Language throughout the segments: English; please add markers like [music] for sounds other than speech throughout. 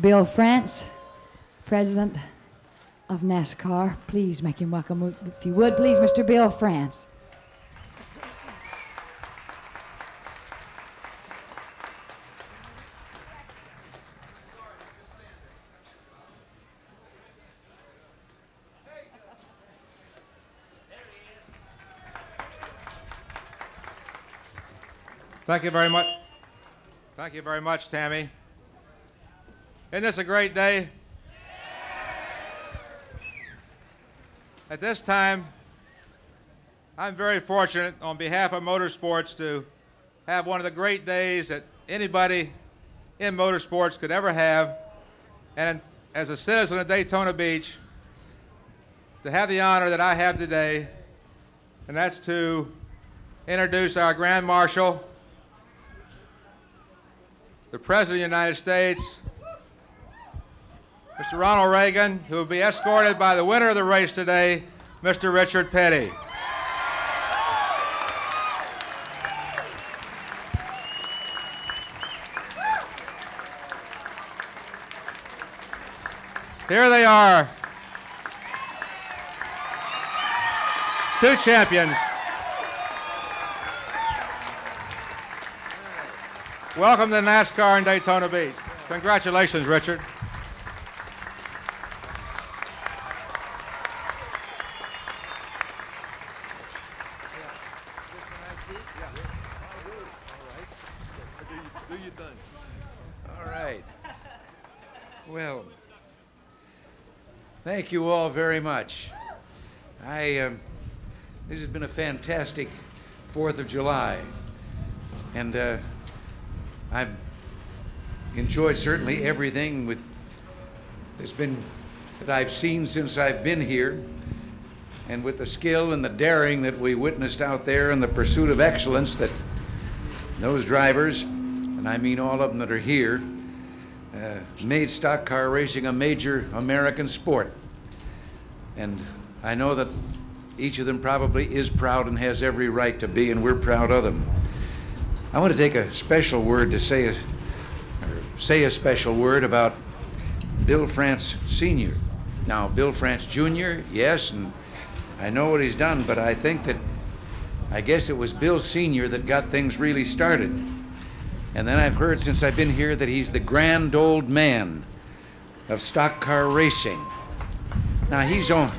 Bill France, President of NASCAR. Please make him welcome, if you would, please, Mr. Bill France. Thank you very much. Thank you very much, Tammy. Isn't this a great day? At this time, I'm very fortunate on behalf of motorsports to have one of the great days that anybody in motorsports could ever have. And as a citizen of Daytona Beach, to have the honor that I have today, and that's to introduce our Grand Marshal, the President of the United States, Mr. Ronald Reagan, who will be escorted by the winner of the race today, Mr. Richard Petty. Here they are. Two champions. Welcome to NASCAR in Daytona Beach. Congratulations, Richard. All right. Well, thank you all very much. I, um, this has been a fantastic Fourth of July, and uh, I've enjoyed certainly everything with that's been that I've seen since I've been here, and with the skill and the daring that we witnessed out there and the pursuit of excellence that those drivers, and I mean all of them that are here, uh, made stock car racing a major American sport. And I know that each of them probably is proud and has every right to be, and we're proud of them. I want to take a special word to say a, say a special word about Bill France Sr. Now, Bill France Jr., yes, and I know what he's done, but I think that I guess it was Bill Sr. that got things really started. And then I've heard since I've been here that he's the grand old man of stock car racing. Now, he's on.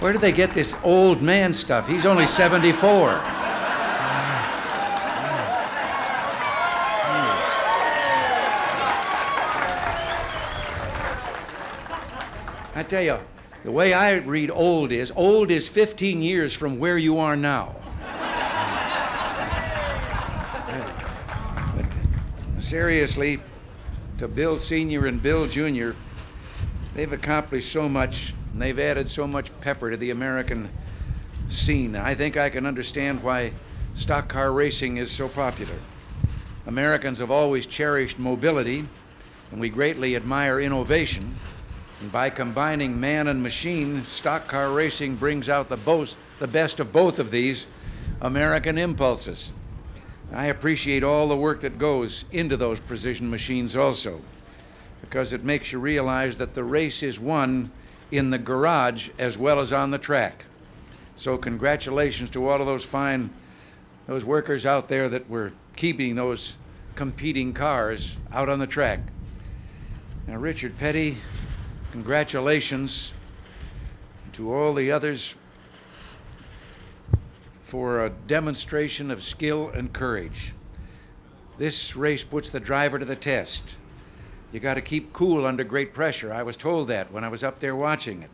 Where did they get this old man stuff? He's only 74. I tell you, the way I read old is old is 15 years from where you are now. [laughs] but uh, seriously, to Bill Sr. and Bill Jr., they've accomplished so much and they've added so much pepper to the American scene. I think I can understand why stock car racing is so popular. Americans have always cherished mobility, and we greatly admire innovation. And by combining man and machine, stock car racing brings out the, boast, the best of both of these American impulses. I appreciate all the work that goes into those precision machines also, because it makes you realize that the race is won in the garage as well as on the track. So congratulations to all of those fine, those workers out there that were keeping those competing cars out on the track. Now, Richard Petty, congratulations to all the others for a demonstration of skill and courage. This race puts the driver to the test. You got to keep cool under great pressure. I was told that when I was up there watching it.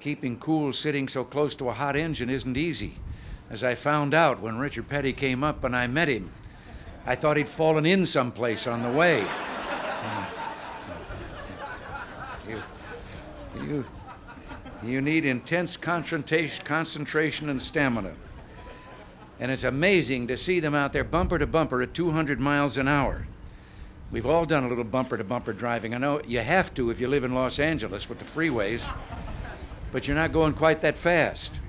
Keeping cool sitting so close to a hot engine isn't easy. As I found out when Richard Petty came up and I met him, I thought he'd fallen in someplace on the way. [laughs] You, you, need intense concentration, concentration and stamina. And it's amazing to see them out there bumper to bumper at 200 miles an hour. We've all done a little bumper to bumper driving. I know you have to if you live in Los Angeles with the freeways, but you're not going quite that fast.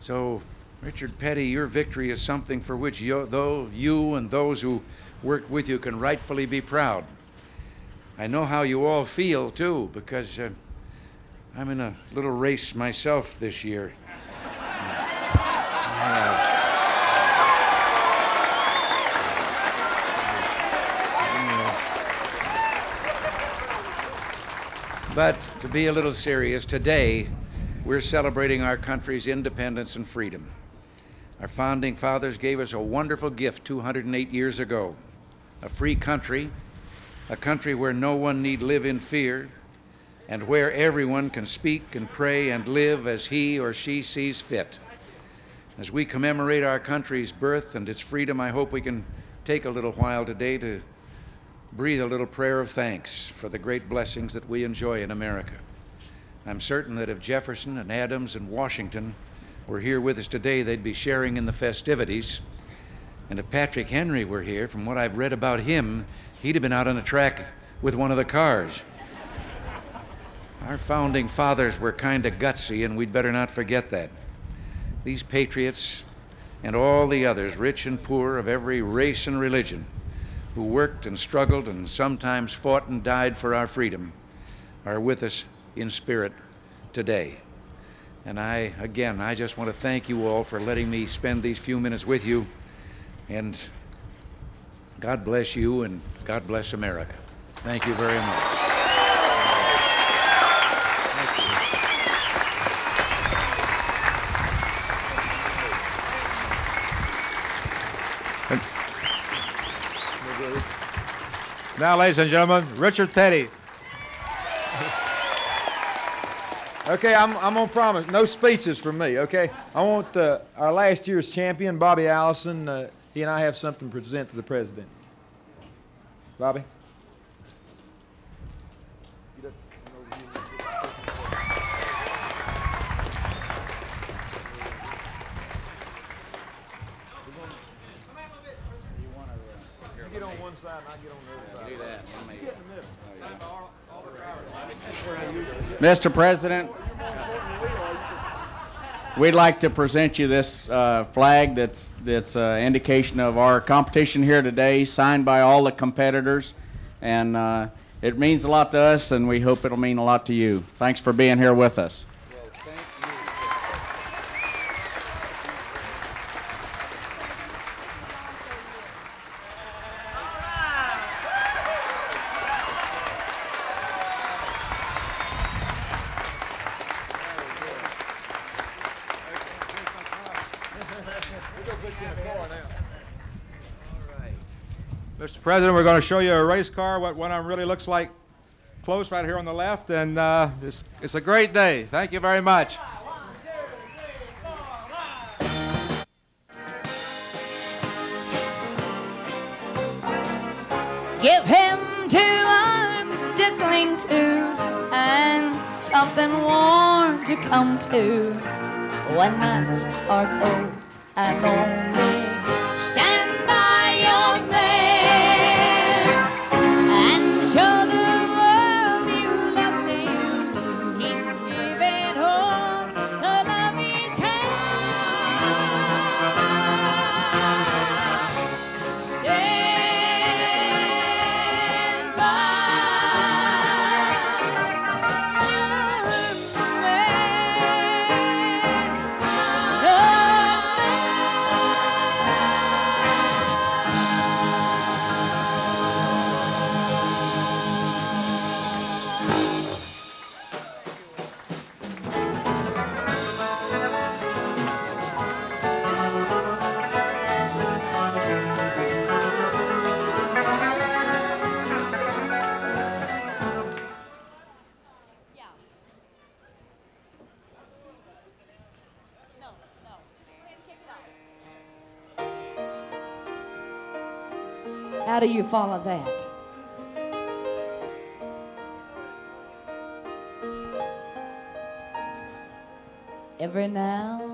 So Richard Petty, your victory is something for which you, though you and those who worked with you can rightfully be proud. I know how you all feel too, because uh, I'm in a little race myself this year. Uh, But to be a little serious, today we're celebrating our country's independence and freedom. Our founding fathers gave us a wonderful gift 208 years ago a free country, a country where no one need live in fear, and where everyone can speak and pray and live as he or she sees fit. As we commemorate our country's birth and its freedom, I hope we can take a little while today to breathe a little prayer of thanks for the great blessings that we enjoy in America. I'm certain that if Jefferson and Adams and Washington were here with us today, they'd be sharing in the festivities. And if Patrick Henry were here, from what I've read about him, he'd have been out on the track with one of the cars. Our founding fathers were kind of gutsy, and we'd better not forget that. These patriots and all the others, rich and poor, of every race and religion, who worked and struggled and sometimes fought and died for our freedom are with us in spirit today. And I, again, I just want to thank you all for letting me spend these few minutes with you. And God bless you and God bless America. Thank you very much. Now, ladies and gentlemen, Richard Petty. Okay, I'm, I'm gonna promise no speeches from me. Okay, I want uh, our last year's champion, Bobby Allison. Uh, he and I have something to present to the president. Bobby. Get on one side and I get on the other side. Mr. President, we'd like to present you this uh, flag that's that's an indication of our competition here today, signed by all the competitors, and uh, it means a lot to us, and we hope it'll mean a lot to you. Thanks for being here with us. Mr. President, we're going to show you a race car, what one of them really looks like close right here on the left, and uh, it's, it's a great day. Thank you very much. Give him two arms to cling to and something warm to come to when nights are cold and lonely. Stand by your man How do you follow that? Every now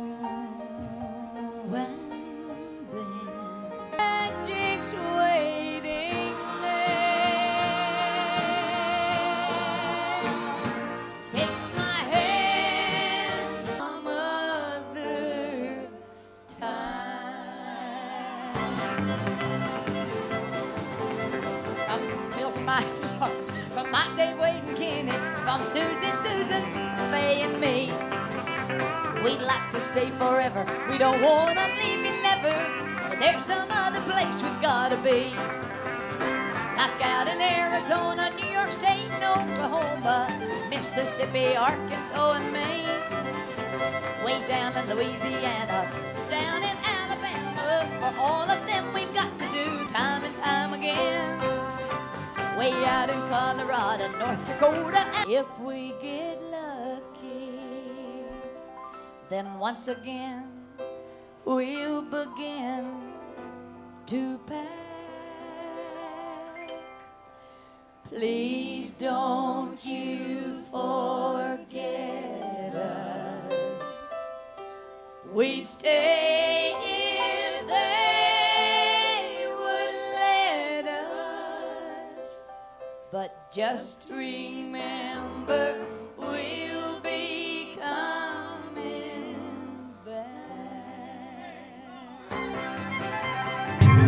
like to stay forever. We don't wanna leave you never. But there's some other place we gotta be. Like out in Arizona, New York State, and Oklahoma, Mississippi, Arkansas, and Maine. Way down in Louisiana, down in Alabama. For all of them, we've got to do time and time again. Way out in Colorado, North Dakota, if we get lucky, then once again we'll begin to pack. Please don't you forget us. We'd stay if they would let us. But just remember,